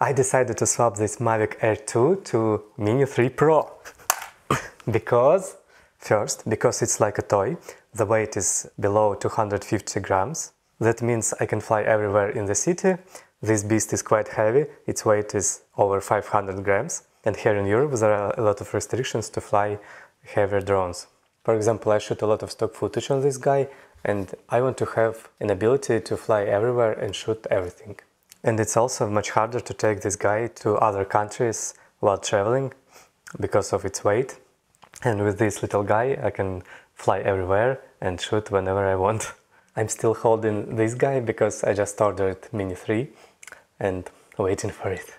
I decided to swap this Mavic Air 2 to Mini 3 Pro because, first, because it's like a toy, the weight is below 250 grams. That means I can fly everywhere in the city. This beast is quite heavy, its weight is over 500 grams. And here in Europe there are a lot of restrictions to fly heavier drones. For example, I shoot a lot of stock footage on this guy and I want to have an ability to fly everywhere and shoot everything. And it's also much harder to take this guy to other countries while traveling because of its weight. And with this little guy, I can fly everywhere and shoot whenever I want. I'm still holding this guy because I just ordered Mini 3 and waiting for it.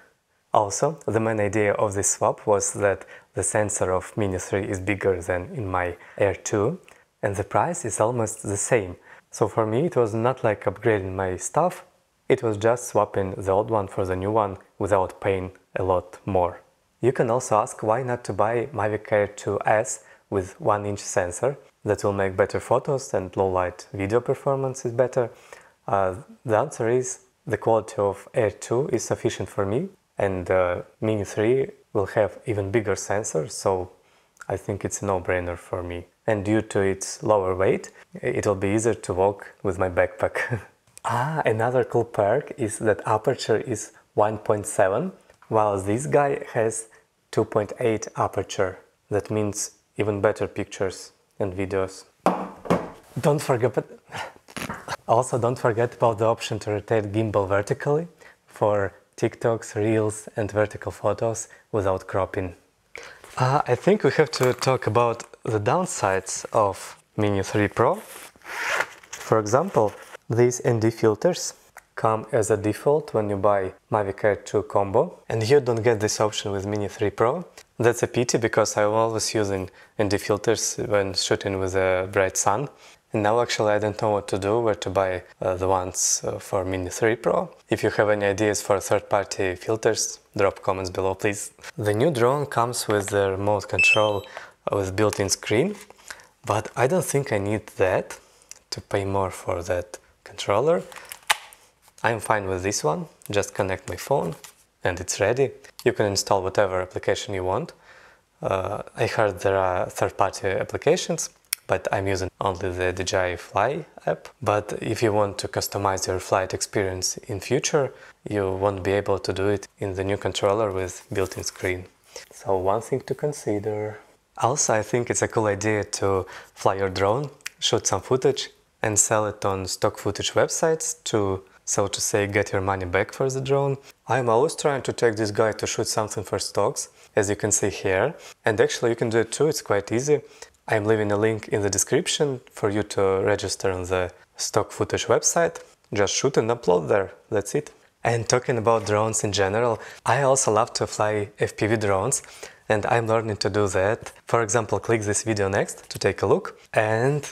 Also, the main idea of this swap was that the sensor of Mini 3 is bigger than in my Air 2 and the price is almost the same. So for me it was not like upgrading my stuff, it was just swapping the old one for the new one without paying a lot more. You can also ask why not to buy Mavic Air 2S with 1 inch sensor that will make better photos and low light video performance is better. Uh, the answer is the quality of Air 2 is sufficient for me and uh, Mini 3 will have even bigger sensor so I think it's a no-brainer for me. And due to its lower weight, it will be easier to walk with my backpack. Ah, another cool perk is that aperture is 1.7, while this guy has 2.8 aperture. That means even better pictures and videos. Don't forget, also don't forget about the option to rotate gimbal vertically for TikToks, Reels and vertical photos without cropping. Uh, I think we have to talk about the downsides of Mini 3 Pro. For example, these ND filters come as a default when you buy Mavic Air 2 combo and you don't get this option with Mini 3 Pro. That's a pity because I'm always using ND filters when shooting with a bright sun. And now actually I don't know what to do, where to buy uh, the ones uh, for Mini 3 Pro. If you have any ideas for third-party filters, drop comments below please. The new drone comes with the remote control with built-in screen, but I don't think I need that to pay more for that controller. I'm fine with this one, just connect my phone and it's ready. You can install whatever application you want. Uh, I heard there are third-party applications, but I'm using only the DJI Fly app. But if you want to customize your flight experience in future, you won't be able to do it in the new controller with built-in screen. So one thing to consider. Also, I think it's a cool idea to fly your drone, shoot some footage, and sell it on stock footage websites to, so to say, get your money back for the drone. I'm always trying to take this guy to shoot something for stocks, as you can see here. And actually you can do it too, it's quite easy. I'm leaving a link in the description for you to register on the stock footage website. Just shoot and upload there, that's it. And talking about drones in general, I also love to fly FPV drones and I'm learning to do that. For example, click this video next to take a look and